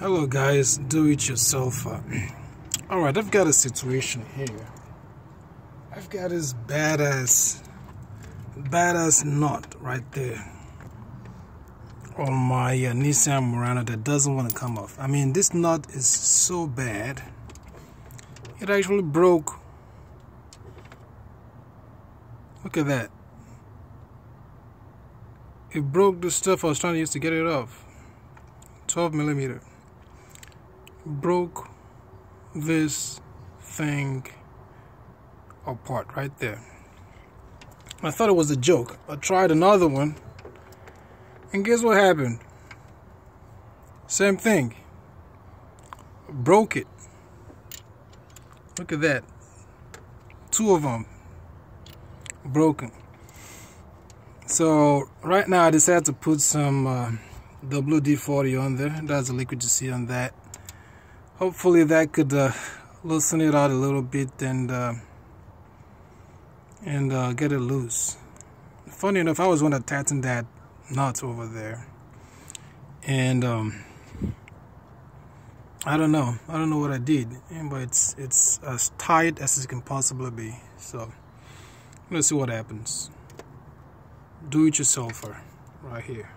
Hello guys, do it yourself. Alright, I've got a situation here. I've got this badass, badass knot right there on my uh, Nissan Murano that doesn't want to come off. I mean, this knot is so bad. It actually broke. Look at that. It broke the stuff I was trying to use to get it off. 12 millimeter. Broke this thing apart right there. I thought it was a joke. I tried another one and guess what happened? Same thing. Broke it. Look at that. Two of them broken. So right now I decided to put some uh, WD-40 on there. That's the liquid you see on that. Hopefully that could uh, loosen it out a little bit and uh, and uh, get it loose. Funny enough, I was one to tighten that nuts over there. And um, I don't know. I don't know what I did, but it's it's as tight as it can possibly be. So let's see what happens. Do it yourself right here.